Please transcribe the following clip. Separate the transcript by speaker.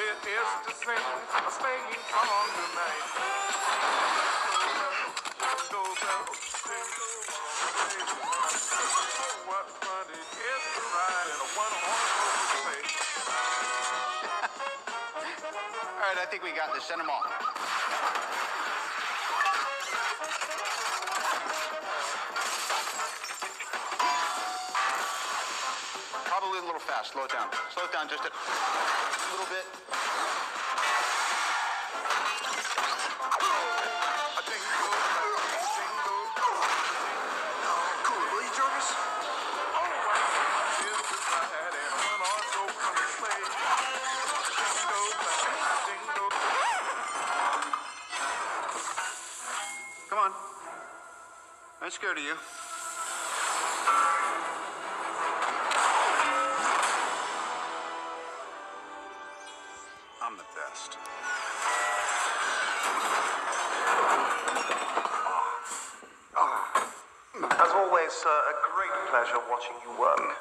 Speaker 1: sing a singing song tonight. Jingle bells, jingle bells, jingle all the way. What fun it is to a.
Speaker 2: All right, I think we got this. Send them all. Probably a little fast. Slow it down. Slow it down just a little bit. Come on. I'm scared of you. I'm the best.
Speaker 3: As always, sir, a great pleasure watching you work.